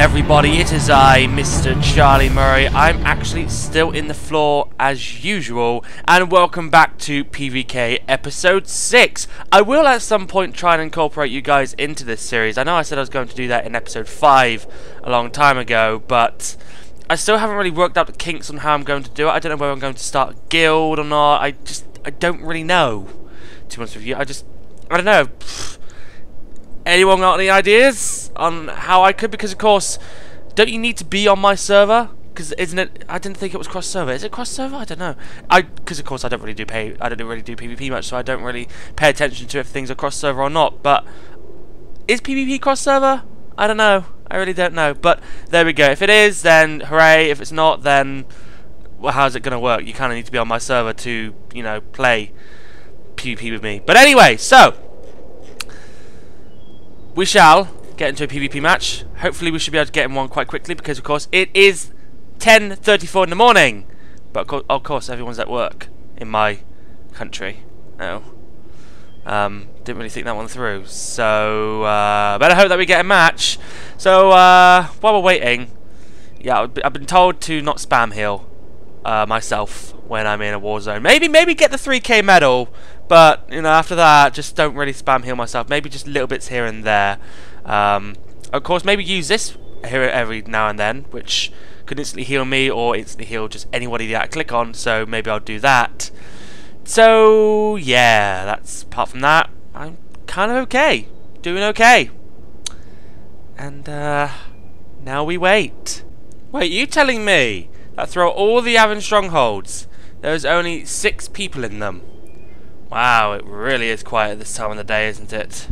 everybody, it is I, Mr. Charlie Murray. I'm actually still in the floor as usual, and welcome back to PVK Episode 6. I will at some point try and incorporate you guys into this series. I know I said I was going to do that in Episode 5 a long time ago, but I still haven't really worked out the kinks on how I'm going to do it. I don't know whether I'm going to start a guild or not. I just, I don't really know, to be honest with you. I just, I don't know. Anyone got any ideas on how I could? Because of course, don't you need to be on my server? Because isn't it? I didn't think it was cross server. Is it cross server? I don't know. I because of course I don't really do pay. I don't really do PvP much, so I don't really pay attention to if things are cross server or not. But is PvP cross server? I don't know. I really don't know. But there we go. If it is, then hooray. If it's not, then well, how's it going to work? You kind of need to be on my server to you know play PvP with me. But anyway, so we shall get into a PvP match. Hopefully we should be able to get in one quite quickly because of course it is 10.34 in the morning. But of course everyone's at work in my country. No. Um, didn't really think that one through. So, uh, better hope that we get a match. So, uh, while we're waiting, yeah, I've been told to not spam heal uh, myself when I'm in a war zone. Maybe, maybe get the 3k medal, but you know, after that, just don't really spam heal myself. Maybe just little bits here and there. Um, of course, maybe use this here every now and then, which could instantly heal me or instantly heal just anybody that I click on. So maybe I'll do that. So yeah, that's apart from that, I'm kind of okay, doing okay. And uh, now we wait. Wait, you telling me that through all the Aven strongholds, there's only six people in them? Wow, it really is quiet at this time of the day, isn't it?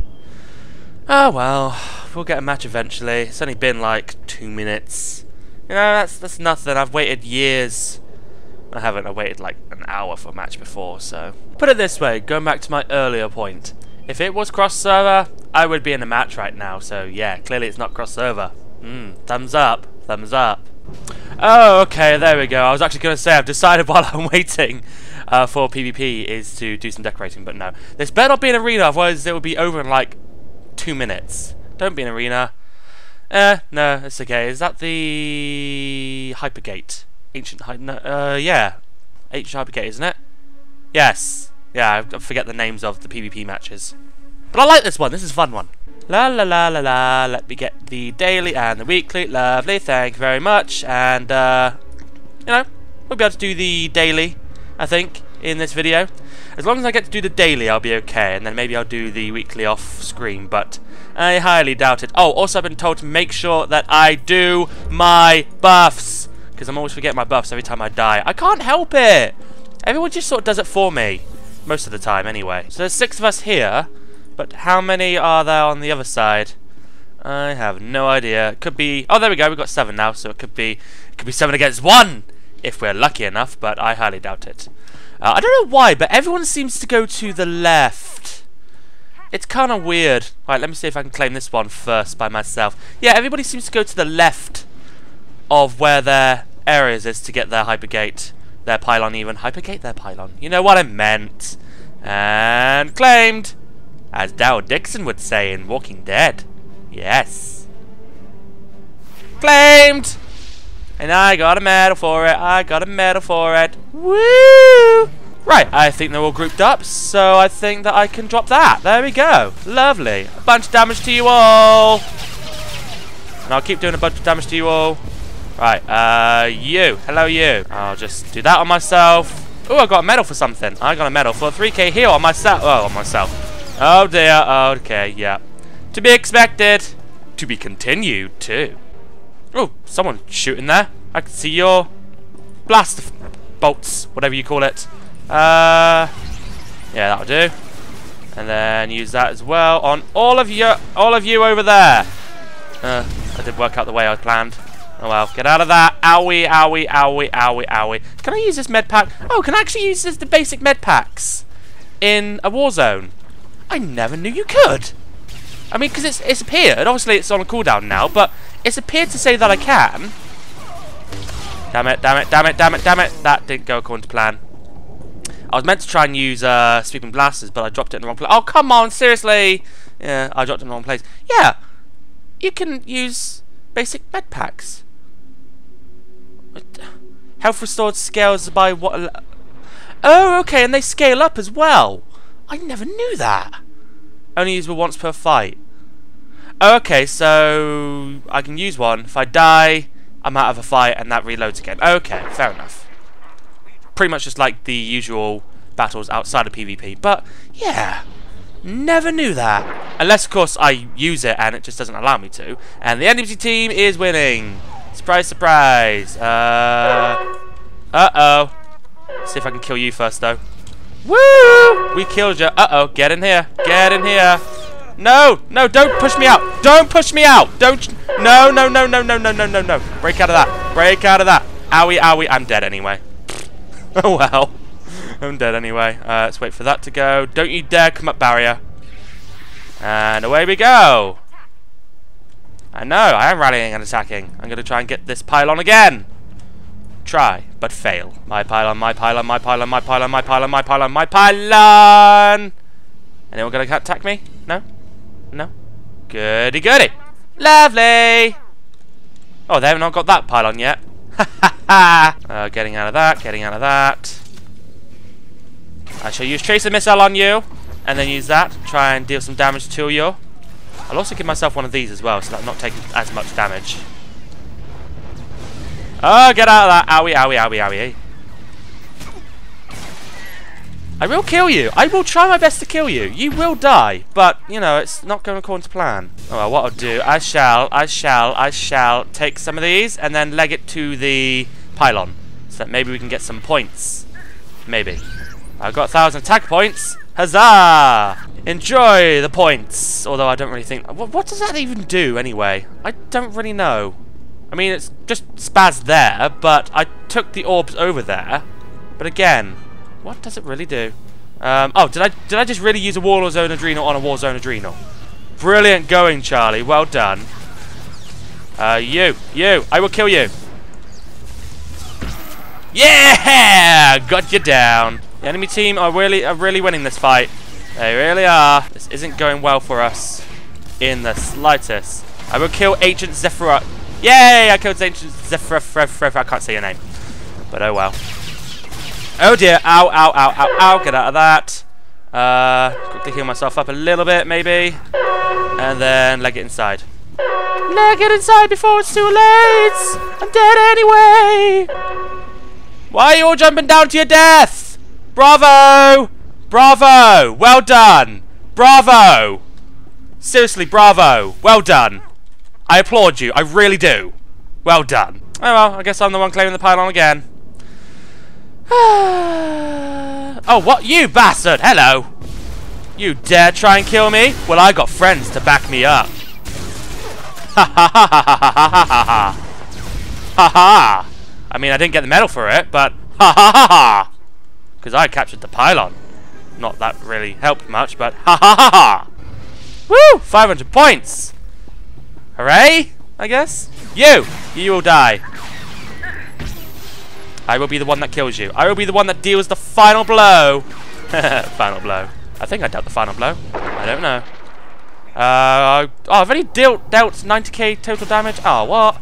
Oh well, we'll get a match eventually. It's only been like two minutes. You know, that's that's nothing. I've waited years. I haven't. I waited like an hour for a match before, so... Put it this way, going back to my earlier point. If it was cross-server, I would be in a match right now, so yeah, clearly it's not cross-server. Hmm, thumbs up, thumbs up. Oh, okay, there we go. I was actually going to say, I've decided while I'm waiting uh, for PvP is to do some decorating, but no. This better not be an arena, otherwise it will be over in like two minutes. Don't be an arena. Eh, no, it's okay. Is that the Hypergate? Ancient Hy no, uh, yeah. Ancient Hypergate, isn't it? Yes. Yeah, I forget the names of the PvP matches. But I like this one. This is fun one. La la la la la. Let me get the daily and the weekly. Lovely. Thank you very much. And, uh, you know, we'll be able to do the daily, I think, in this video. As long as I get to do the daily, I'll be okay. And then maybe I'll do the weekly off screen. But I highly doubt it. Oh, also I've been told to make sure that I do my buffs. Because I'm always forgetting my buffs every time I die. I can't help it. Everyone just sort of does it for me. Most of the time, anyway. So there's six of us here. But how many are there on the other side? I have no idea. It could be... Oh, there we go. We've got seven now. So it could be... It could be seven against one. If we're lucky enough. But I highly doubt it. Uh, I don't know why, but everyone seems to go to the left. It's kind of weird. Right, let me see if I can claim this one first by myself. Yeah, everybody seems to go to the left of where their areas is to get their hypergate. Their pylon even. Hypergate their pylon. You know what I meant. And claimed. As Daryl Dixon would say in Walking Dead. Yes. Claimed! And I got a medal for it. I got a medal for it. Woo! Right, I think they're all grouped up, so I think that I can drop that. There we go. Lovely. A bunch of damage to you all. And I'll keep doing a bunch of damage to you all. Right, uh, you. Hello, you. I'll just do that on myself. Oh, I got a medal for something. I got a medal for a 3k heal on myself. Oh, on myself. Oh, dear. Okay, yeah. To be expected. To be continued, too. Oh, someone shooting there. I can see your blast bolts, whatever you call it. Uh, yeah, that'll do. And then use that as well on all of you, all of you over there. Uh, that didn't work out the way I planned. Oh well, get out of that. Owie, owie, owie, owie, owie. Can I use this med pack? Oh, can I actually use this, the basic med packs in a war zone? I never knew you could. I mean, because it's, it's appeared. Obviously, it's on a cooldown now, but it's appeared to say that I can. Damn it, damn it, damn it, damn it, damn it. That didn't go according to plan. I was meant to try and use uh, sweeping blasters, but I dropped it in the wrong place. Oh, come on, seriously. Yeah, I dropped it in the wrong place. Yeah, you can use basic med packs. Health restored scales by what? Oh, okay, and they scale up as well. I never knew that. Only usable once per fight. Oh, okay, so I can use one. If I die, I'm out of a fight, and that reloads again. Okay, fair enough. Pretty much just like the usual battles outside of PvP. But, yeah, never knew that. Unless, of course, I use it and it just doesn't allow me to. And the enemy team is winning. Surprise, surprise. Uh, uh-oh. See if I can kill you first, though. Woo! We killed you. Uh-oh. Get in here. Get in here. No! No, don't push me out! Don't push me out! Don't... No, no, no, no, no, no, no, no, no. Break out of that. Break out of that. Owie, owie. I'm dead anyway. oh, well. I'm dead anyway. Uh, let's wait for that to go. Don't you dare come up barrier. And away we go. I know, I am rallying and attacking. I'm going to try and get this pylon again. Try, but fail. My pylon, my pylon, my pylon, my pylon, my pylon, my pylon, my pylon! Anyone to attack me? No? No? Goody goody. Lovely! Oh, they have not got that pylon yet. Ha ha uh, getting out of that, getting out of that. I shall use Tracer Missile on you, and then use that to try and deal some damage to you. I'll also give myself one of these as well, so that I'm not taking as much damage. Oh, get out of that! Owie, owie, owie, owie. I will kill you. I will try my best to kill you. You will die, but, you know, it's not going according to plan. Oh, well, what I'll do, I shall, I shall, I shall take some of these and then leg it to the pylon, so that maybe we can get some points. Maybe. I've got a thousand attack points. Huzzah! Enjoy the points. Although I don't really think... What, what does that even do, anyway? I don't really know. I mean, it's just spaz there, but I took the orbs over there. But again, what does it really do? Um, oh, did I did I just really use a Warzone Adrenal on a Warzone Adrenal? Brilliant going, Charlie. Well done. Uh, you, you, I will kill you. Yeah! Got you down. The enemy team are really are really winning this fight. They really are. This isn't going well for us in the slightest. I will kill Agent Zephyr. Yay! I killed Ancient Zephyr. I can't say your name. But oh well. Oh dear. Ow, ow, ow, ow, ow. Get out of that. Uh, quickly heal myself up a little bit, maybe. And then leg it inside. Leg it inside before it's too late! I'm dead anyway! Why are you all jumping down to your death? Bravo! Bravo! Well done! Bravo! Seriously, bravo! Well done! I applaud you. I really do. Well done. Oh well, I guess I'm the one claiming the pylon again. oh, what? You bastard! Hello! You dare try and kill me? Well, I got friends to back me up. Ha ha ha ha ha ha ha ha! Ha ha! I mean, I didn't get the medal for it, but ha ha ha ha! Because I captured the pylon. Not that really helped much, but ha ha ha ha! Woo! 500 points! Hooray! I guess. You! You will die. I will be the one that kills you. I will be the one that deals the final blow. final blow. I think I dealt the final blow. I don't know. Uh, oh, I've only dealt, dealt 90k total damage. Oh, what?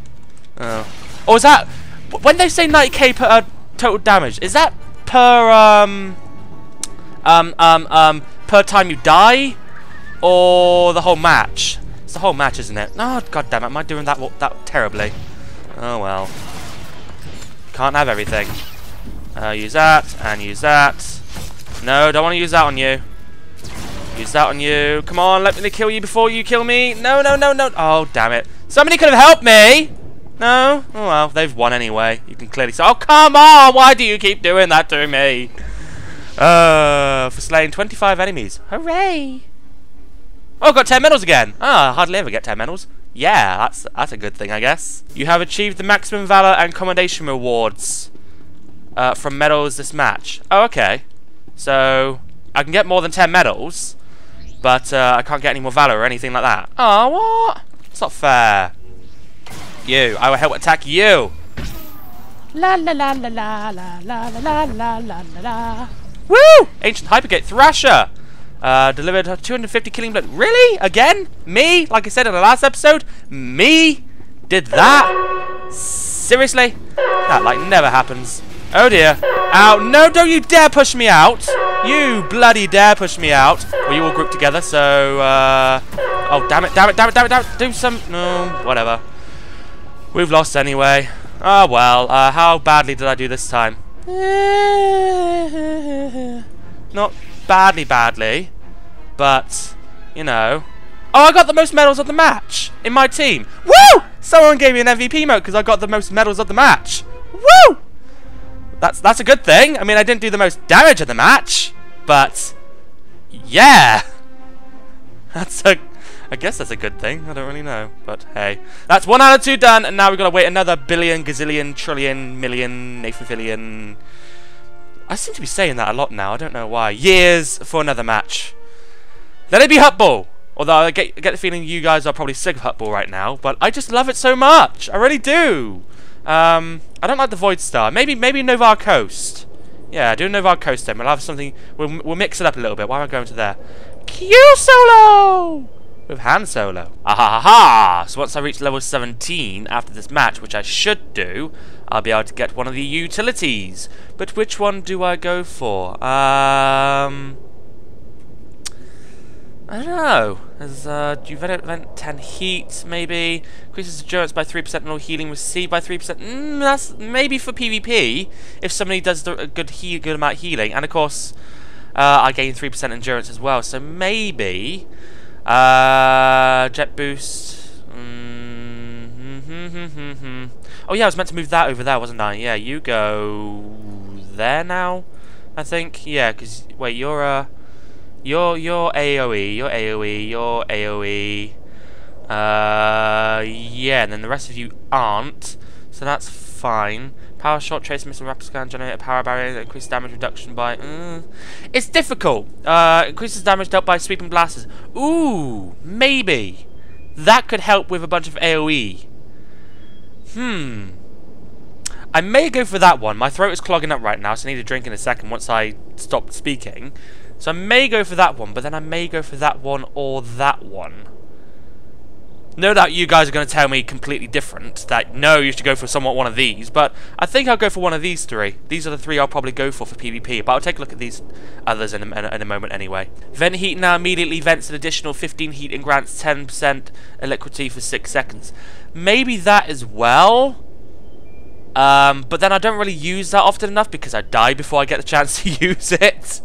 Oh. Oh, is that... When they say 90k per uh, total damage, is that per, um... Um, um, um, per time you die? Or the whole match? It's the whole match, isn't it? Oh, god damn it, am I doing that, that terribly? Oh, well. Can't have everything. Uh, use that, and use that. No, don't want to use that on you. Use that on you. Come on, let me kill you before you kill me. No, no, no, no. Oh, damn it. Somebody could have helped me. No? Oh, well, they've won anyway. You can clearly see. Oh, come on. Why do you keep doing that to me? Uh, for slaying 25 enemies. Hooray. Oh, got 10 medals again. Ah, hardly ever get 10 medals. Yeah, that's that's a good thing, I guess. You have achieved the maximum valor and commendation rewards uh, from medals this match. Oh, okay. So I can get more than 10 medals, but uh, I can't get any more valor or anything like that. Oh, what? It's not fair. You, I will help attack you. La la la la la la la la la la la la. Woo! Ancient Hypergate Thrasher. Uh, delivered 250 killing blow. Really? Again? Me? Like I said in the last episode? Me? did that? Seriously? That, like, never happens. Oh dear. Ow. No, don't you dare push me out. You bloody dare push me out. You all grouped together, so, uh... Oh, damn it, damn it, damn it, damn it, damn it. Do some... No, whatever. We've lost anyway. Oh, well. Uh, how badly did I do this time? Not badly, badly. But, you know... Oh, I got the most medals of the match in my team. Woo! Someone gave me an MVP mode because I got the most medals of the match. Woo! That's that's a good thing. I mean, I didn't do the most damage of the match, but yeah, that's a. I guess that's a good thing. I don't really know, but hey, that's one out of two done, and now we've got to wait another billion, gazillion, trillion, million, Nathan I seem to be saying that a lot now. I don't know why. Years for another match. Let it be Huttball. Although I get, get the feeling you guys are probably sick of Huttball right now, but I just love it so much. I really do. Um, I don't like the Void Star. Maybe maybe Novare Coast. Yeah, do Novare Coast then. We'll have something. We'll, we'll mix it up a little bit. Why am I going to there? Q Solo! With Han Solo. Ah ha ha ha! So once I reach level 17 after this match, which I should do, I'll be able to get one of the utilities. But which one do I go for? Um... I don't know. There's uh, Juventus 10 heat, maybe. Increases endurance by 3% and all healing received by 3%. Mm, that's maybe for PvP, if somebody does a good, heal, good amount of healing. And of course, uh, I gain 3% endurance as well. So maybe uh, jet boost. Mm -hmm, oh yeah, I was meant to move that over there, wasn't I? Yeah, you go there now, I think. Yeah, because, wait, you're. Uh, you're you're AOE, you're AOE, you're AOE. Uh, yeah, and then the rest of you aren't, so that's fine. Power shot, trace missile, rapid scan, generate power barrier, increase damage reduction by. Uh, it's difficult. Uh, increases damage dealt by sweeping blasters. Ooh, maybe that could help with a bunch of AOE. Hmm. I may go for that one. My throat is clogging up right now, so I need a drink in a second once I stop speaking. So I may go for that one, but then I may go for that one or that one. No doubt you guys are going to tell me completely different, that no, you should go for somewhat one of these, but I think I'll go for one of these three. These are the three I'll probably go for for PvP, but I'll take a look at these others in a, in a moment anyway. Vent Heat now immediately vents an additional 15 heat and grants 10% alacrity for 6 seconds. Maybe that as well? Um, but then I don't really use that often enough because I die before I get the chance to use it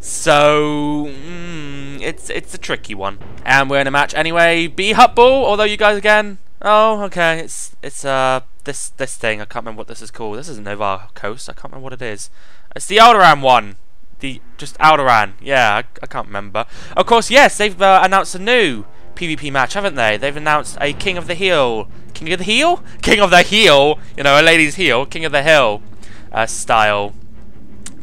so mm, it's it's a tricky one. And we're in a match anyway. B Huttball, although you guys again. Oh, okay. It's it's uh this this thing. I can't remember what this is called. This is Nova Coast. I can't remember what it is. It's the Alderaan one. The just Alderaan. Yeah, I, I can't remember. Of course, yes, they've uh, announced a new PvP match, haven't they? They've announced a King of the Hill. King of the Heel? King of the Heel. You know, a lady's heel. King of the Hill uh, style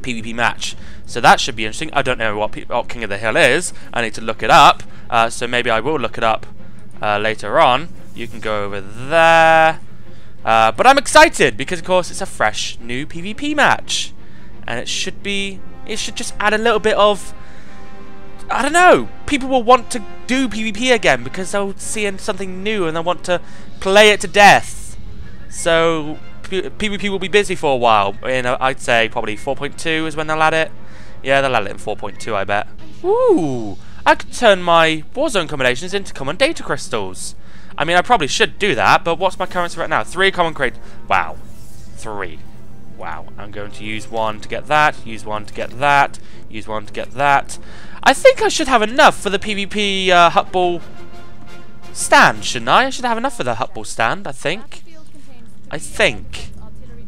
PvP match. So that should be interesting. I don't know what, what King of the Hill is. I need to look it up. Uh, so maybe I will look it up uh, later on. You can go over there. Uh, but I'm excited because, of course, it's a fresh new PvP match. And it should be... It should just add a little bit of... I don't know. People will want to do PvP again because they'll see something new and they want to play it to death. So PvP will be busy for a while. In, I'd say probably 4.2 is when they'll add it. Yeah, they'll add it in 4.2, I bet. Ooh! I could turn my Warzone commendations into common data crystals. I mean, I probably should do that, but what's my currency right now? Three common crate. Wow. Three. Wow. I'm going to use one to get that, use one to get that, use one to get that. I think I should have enough for the PvP uh, Huttball stand, shouldn't I? I should have enough for the Huttball stand, I think. I think.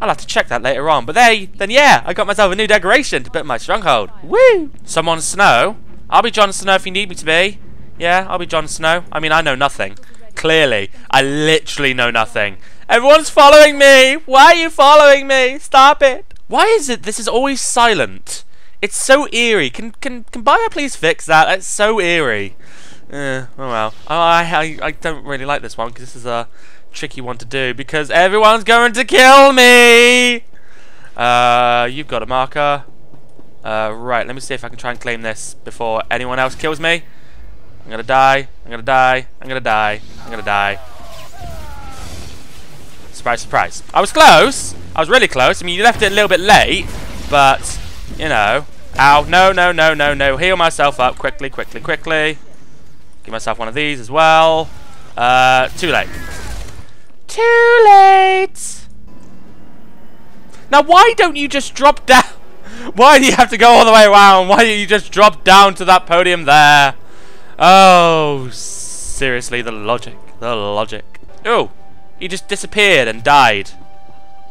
I'll have to check that later on. But they, then yeah, I got myself a new decoration to put in my stronghold. Woo! Someone Snow. I'll be Jon Snow if you need me to be. Yeah, I'll be Jon Snow. I mean, I know nothing. Clearly. I literally know nothing. Everyone's following me! Why are you following me? Stop it! Why is it this is always silent? It's so eerie. Can can can Bio please fix that? It's so eerie. Uh, oh well. I, I I don't really like this one because this is a tricky one to do because everyone's going to kill me. Uh, you've got a marker. Uh, right, let me see if I can try and claim this before anyone else kills me. I'm gonna die. I'm gonna die. I'm gonna die. I'm gonna die. Surprise, surprise. I was close. I was really close. I mean, you left it a little bit late, but, you know. Ow. No, no, no, no, no. Heal myself up quickly, quickly, quickly. Give myself one of these as well. Uh, too late. Too late! Now, why don't you just drop down? Why do you have to go all the way around? Why don't you just drop down to that podium there? Oh, seriously, the logic. The logic. Oh, he just disappeared and died.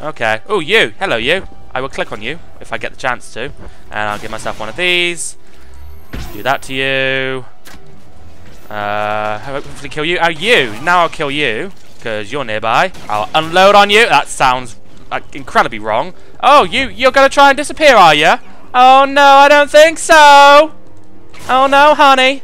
Okay. Oh, you. Hello, you. I will click on you if I get the chance to. And I'll give myself one of these. Do that to you. Uh, hopefully kill you. Oh, you. Now I'll kill you. Because you're nearby. I'll unload on you. That sounds like, incredibly wrong. Oh, you, you're going to try and disappear, are you? Oh, no, I don't think so. Oh, no, honey.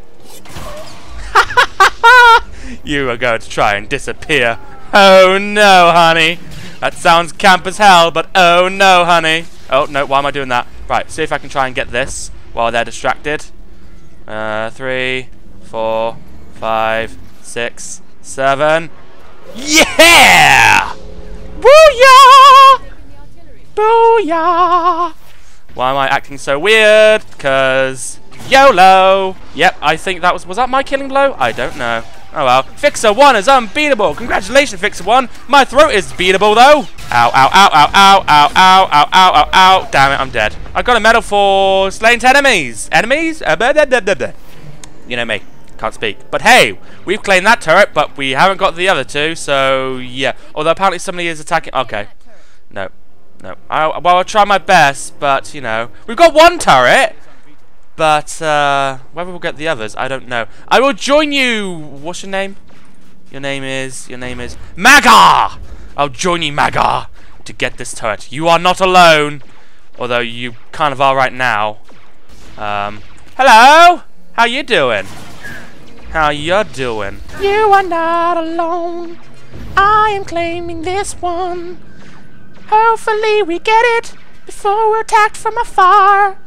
you are going to try and disappear. Oh, no, honey. That sounds camp as hell, but oh, no, honey. Oh, no, why am I doing that? Right, see if I can try and get this while they're distracted. Uh, three, four, five, six, seven. Yeah! Booyah! Booyah! Why am I acting so weird? Because YOLO! Yep, I think that was... Was that my killing blow? I don't know. Oh well. Fixer 1 is unbeatable. Congratulations, Fixer 1. My throat is beatable, though. Ow, ow, ow, ow, ow, ow, ow, ow, ow, ow, ow. Damn it, I'm dead. I got a medal for slaying 10 enemies. Enemies? Uh. You know me. Can't speak. But hey, we've claimed that turret, but we haven't got the other two, so yeah. Although apparently somebody is attacking... Okay. No. No. I, well, I'll try my best, but, you know. We've got one turret! But, uh, whether we'll get the others, I don't know. I will join you! What's your name? Your name is... Your name is... Maga! I'll join you, Maga, to get this turret. You are not alone. Although you kind of are right now. Um, hello! How you doing? How you doing? You are not alone. I am claiming this one. Hopefully we get it before we're attacked from afar.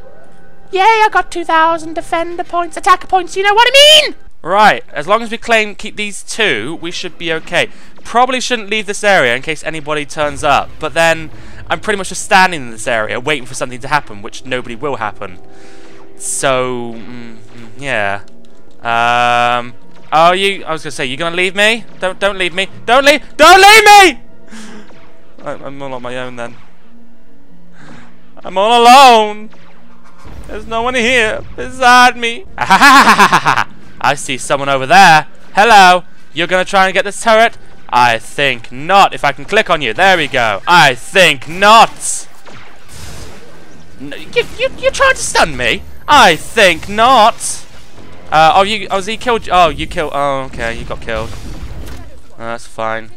Yay, I got 2,000 defender points, attacker points, you know what I mean? Right, as long as we claim keep these two, we should be okay. Probably shouldn't leave this area in case anybody turns up, but then I'm pretty much just standing in this area waiting for something to happen, which nobody will happen. So, mm, mm yeah. Um, oh, you, I was to say, you to leave me? Don't, don't leave me. Don't leave, don't leave me! I'm all on my own then. I'm all alone. There's no one here beside me. I see someone over there. Hello. You're to try and get this turret? I think not. If I can click on you. There we go. I think not. No, you, you, you're trying to stun me? I think not. Uh, oh, you, oh, he killed, oh, you killed, oh, okay, you got killed. That's fine.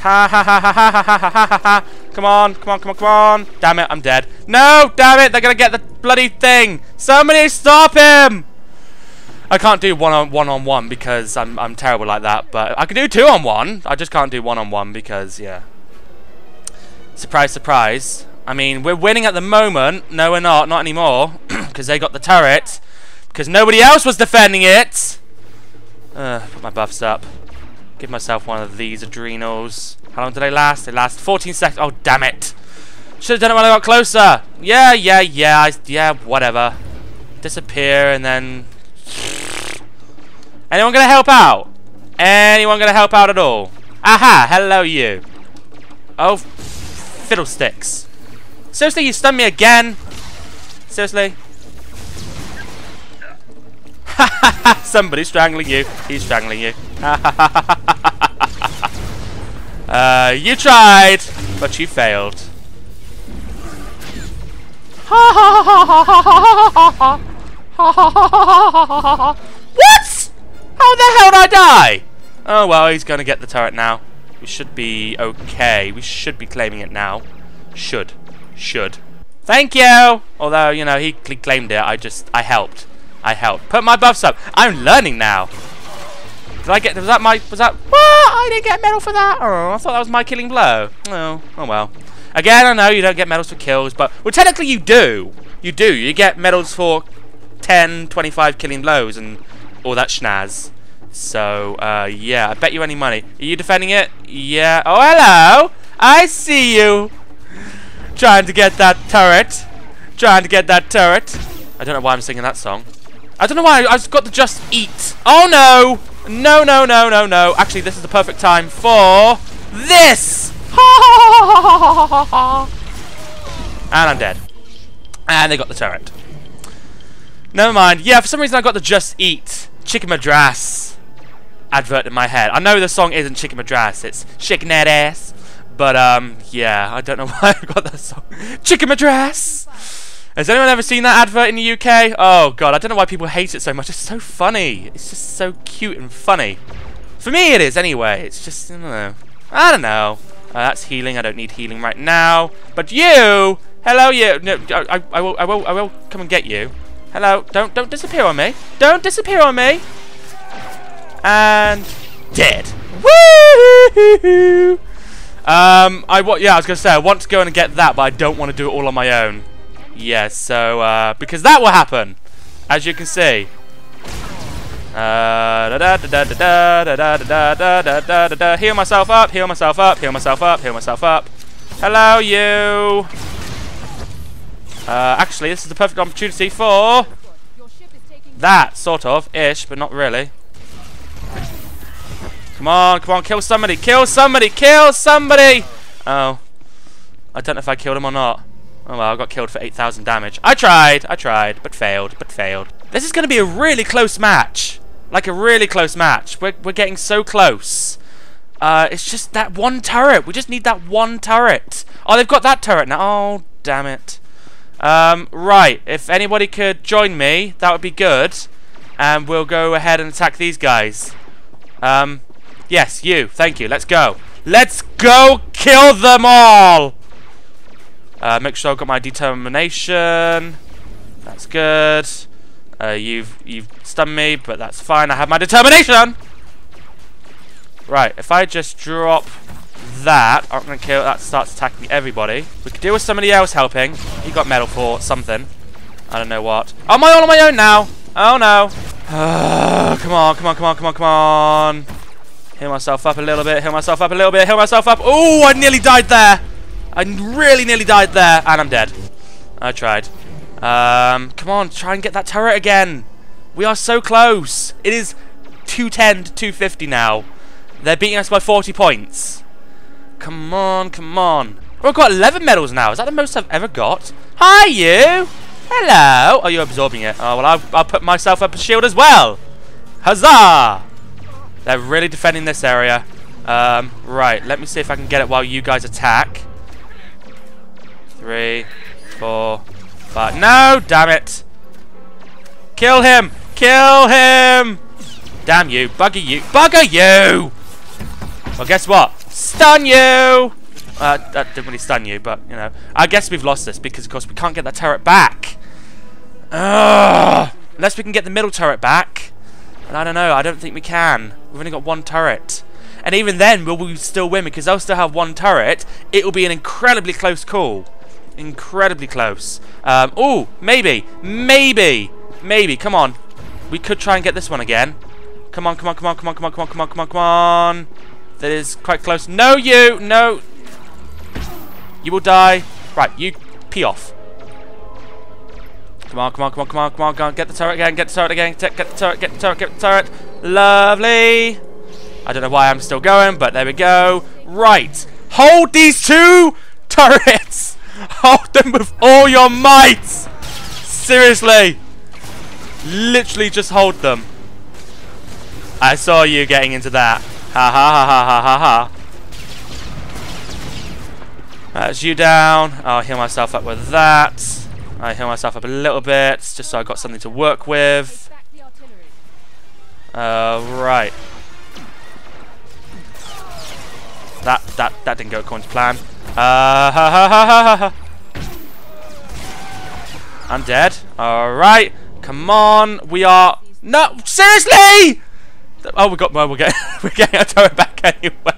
Ha ha ha ha ha ha ha ha ha Come on, come on, come on, come on. Damn it, I'm dead. No, damn it, they're gonna get the bloody thing. Somebody stop him! I can't do one on one on one because I'm I'm terrible like that, but I can do two on one. I just can't do one on one because yeah. Surprise, surprise. I mean, we're winning at the moment. No, we're not. Not anymore. Because they got the turret. Because nobody else was defending it! Uh, put my buffs up. Give myself one of these adrenals. How long did they last? They last 14 seconds. Oh, damn it. Should have done it when I got closer. Yeah, yeah, yeah. I, yeah, whatever. Disappear and then... Anyone gonna help out? Anyone gonna help out at all? Aha! Hello, you. Oh, fiddlesticks. Seriously, you stunned me again? Seriously? Somebody's strangling you. He's strangling you. uh, you tried, but you failed. what? How the hell did I die? Oh well, he's gonna get the turret now. We should be okay. We should be claiming it now. Should. Should. Thank you! Although, you know, he claimed it. I just, I helped. I helped. Put my buffs up. I'm learning now. Did I get, was that my, was that, what? I didn't get a medal for that. Oh, I thought that was my killing blow. Oh, oh well. Again, I know you don't get medals for kills, but, well, technically you do. You do. You get medals for 10, 25 killing blows and all that schnaz. So, uh, yeah, I bet you any money. Are you defending it? Yeah. Oh, hello! I see you! Trying to get that turret. Trying to get that turret. I don't know why I'm singing that song. I don't know why. I just got to just eat. Oh, no! No, no, no, no, no. Actually, this is the perfect time for this! and I'm dead. And they got the turret. Never mind. Yeah, for some reason I got the Just Eat Chicken Madras advert in my head. I know the song isn't Chicken Madras, it's Chicken That Ass. But, um, yeah, I don't know why I got that song. Chicken Madras! Has anyone ever seen that advert in the UK? Oh, God, I don't know why people hate it so much. It's so funny. It's just so cute and funny. For me, it is, anyway. It's just, I don't know. I don't know. Uh, that's healing. I don't need healing right now. But you! Hello, you! No, I, I, will, I, will, I will come and get you. Hello, don't don't disappear on me. Don't disappear on me. And dead. Woo! Um, I? Yeah, I was gonna say I want to go and get that, but I don't want to do it all on my own. Yes, so uh, because that will happen, as you can see. Heal myself up. Heal myself up. Heal myself up. Heal myself up. Hello, you. Uh, actually, this is the perfect opportunity for that, sort of, ish, but not really. Come on, come on, kill somebody, kill somebody, kill somebody! Oh. I don't know if I killed him or not. Oh well, I got killed for 8,000 damage. I tried, I tried, but failed, but failed. This is going to be a really close match. Like a really close match. We're, we're getting so close. Uh, it's just that one turret. We just need that one turret. Oh, they've got that turret now. Oh, damn it. Um, right, if anybody could join me, that would be good. And we'll go ahead and attack these guys. Um, yes, you. Thank you. Let's go. Let's go kill them all! Uh, make sure I've got my determination. That's good. Uh, you've you've stunned me, but that's fine. I have my determination! Right, if I just drop that, I'm to kill, that starts attacking everybody. We could deal with somebody else helping. He got medal for something. I don't know what. Am I all on my own now? Oh no. come on, come on, come on, come on, come on. Heal myself up a little bit, heal myself up a little bit, heal myself up. Oh, I nearly died there. I really nearly died there. And I'm dead. I tried. Um, come on, try and get that turret again. We are so close. It is 210 to 250 now. They're beating us by 40 points. Come on, come on. I've got 11 medals now. Is that the most I've ever got? Hi, you. Hello. Oh, you're absorbing it. Oh, well, I'll, I'll put myself up a shield as well. Huzzah! They're really defending this area. Um, right, let me see if I can get it while you guys attack. Three, four, five. No, damn it. Kill him. Kill him. Damn you. Bugger you. Bugger you! Well, guess what? Stun you! Uh, that didn't really stun you, but, you know. I guess we've lost this because, of course, we can't get that turret back. Ugh. Unless we can get the middle turret back. And I don't know. I don't think we can. We've only got one turret. And even then, will we still win? Because they'll still have one turret. It will be an incredibly close call. Incredibly close. Um, oh, maybe. Maybe. Maybe. Come on. We could try and get this one again. Come on, come on, come on, come on, come on, come on, come on, come on, come on. That is quite close. No, you! No! You will die. Right, you pee off. Come on, come on, come on, come on, come on, come on. Get the turret again, get the turret again, get the turret, get the turret, get the turret. Lovely! I don't know why I'm still going, but there we go. Right. Hold these two turrets! Hold them with all your might! Seriously! Literally just hold them. I saw you getting into that. Ha ha ha ha ha ha ha. That's you down. I'll heal myself up with that. I heal myself up a little bit, just so I've got something to work with. Uh, right. That that that didn't go according to plan. Uh, ha. I'm dead. All right. Come on. We are. No, seriously. Oh, we got. Well, we're getting we're getting our turret back anyway.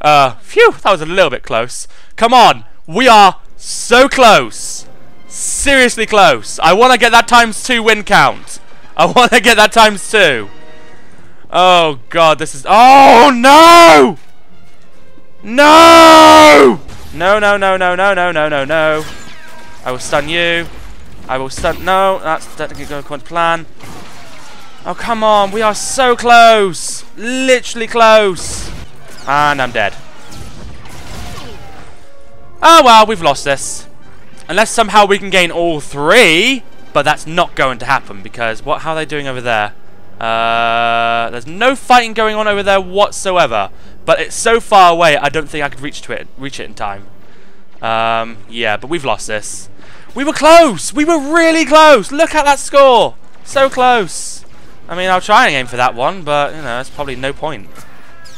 Uh, phew, that was a little bit close. Come on, we are so close. Seriously close. I want to get that times two win count. I want to get that times two. Oh god, this is. Oh no! No! No, no, no, no, no, no, no, no, no. I will stun you. I will stun. No, that's technically going to plan. Oh, come on. We are so close. Literally close. And I'm dead. Oh, well, we've lost this. Unless somehow we can gain all three. But that's not going to happen because what? How are they doing over there? Uh, there's no fighting going on over there whatsoever. But it's so far away, I don't think I could reach to it, reach it in time. Um, yeah, but we've lost this. We were close! We were really close! Look at that score! So close! I mean, I'll try and aim for that one, but, you know, it's probably no point.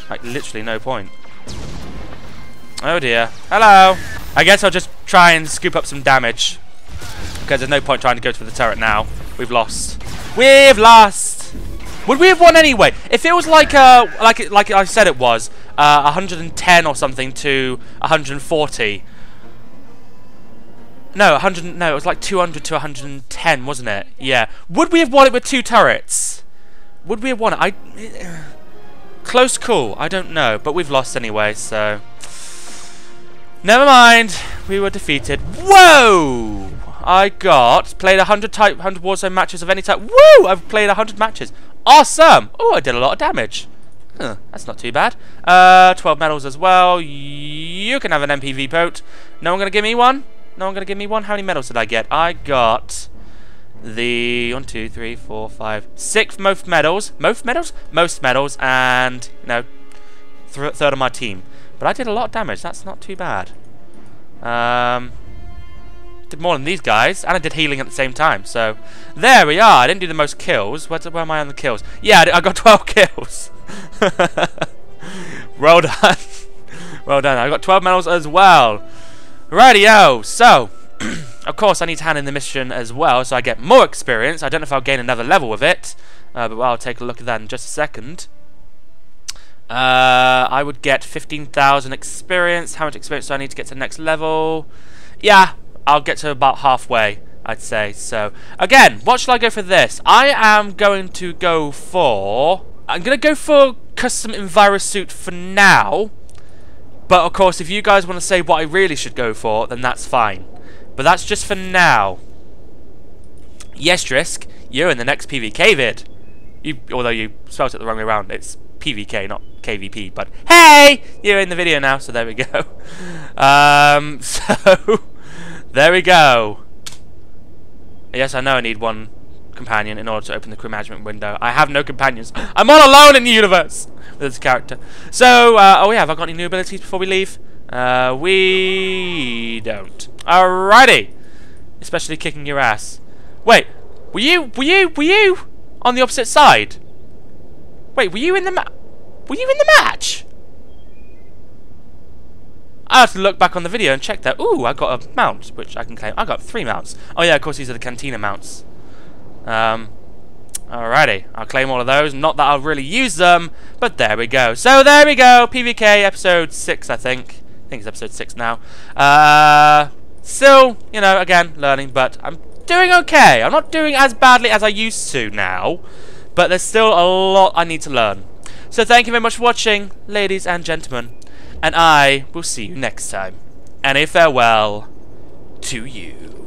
Like, literally no point. Oh dear. Hello! I guess I'll just try and scoop up some damage. Because there's no point trying to go to the turret now. We've lost. We've lost! Would we have won anyway? If it was like uh like like I said it was, uh 110 or something to 140. No, 100 no, it was like 200 to 110, wasn't it? Yeah. Would we have won it with two turrets? Would we have won it? I Close call. I don't know, but we've lost anyway, so Never mind. We were defeated. Whoa! I got played 100 type 100 Warzone matches of any type. Woo! I've played 100 matches. Awesome! Oh, I did a lot of damage. Huh, that's not too bad. Uh, 12 medals as well. You can have an MPV boat. No one gonna give me one? No one gonna give me one? How many medals did I get? I got the one, two, three, four, five, six most medals. Most medals? Most medals, and you know, th third of my team. But I did a lot of damage. That's not too bad. Um, did more than these guys, and I did healing at the same time. So there we are. I didn't do the most kills. Where, where am I on the kills? Yeah, I got 12 kills. well done. well done. I got 12 medals as well. Rightio. So, of course, I need to hand in the mission as well, so I get more experience. I don't know if I'll gain another level with it, uh, but I'll take a look at that in just a second. Uh, I would get 15,000 experience. How much experience do I need to get to the next level? Yeah, I'll get to about halfway, I'd say. So, again, what shall I go for this? I am going to go for... I'm going to go for custom Envirosuit for now. But, of course, if you guys want to say what I really should go for, then that's fine. But that's just for now. Yes, Drisk, you're in the next PVK vid. You, although you spelled it the wrong way around. It's PVK, not KVP. But, hey! You're in the video now, so there we go. Um, so... There we go. Yes, I know I need one companion in order to open the crew management window. I have no companions. I'm all alone in the universe with this character. So, uh, oh yeah, have I got any new abilities before we leave? Uh, we don't. Alrighty. Especially kicking your ass. Wait, were you, were you, were you on the opposite side? Wait, were you in the ma- Were you in the match? I have to look back on the video and check that. Ooh, I got a mount, which I can claim. I got three mounts. Oh yeah, of course these are the Cantina mounts. Um, alrighty, I'll claim all of those. Not that I'll really use them, but there we go. So there we go, PVK episode 6, I think. I think it's episode 6 now. Uh, still, you know, again, learning, but I'm doing okay. I'm not doing as badly as I used to now, but there's still a lot I need to learn. So thank you very much for watching, ladies and gentlemen and I will see you next time. And a farewell to you.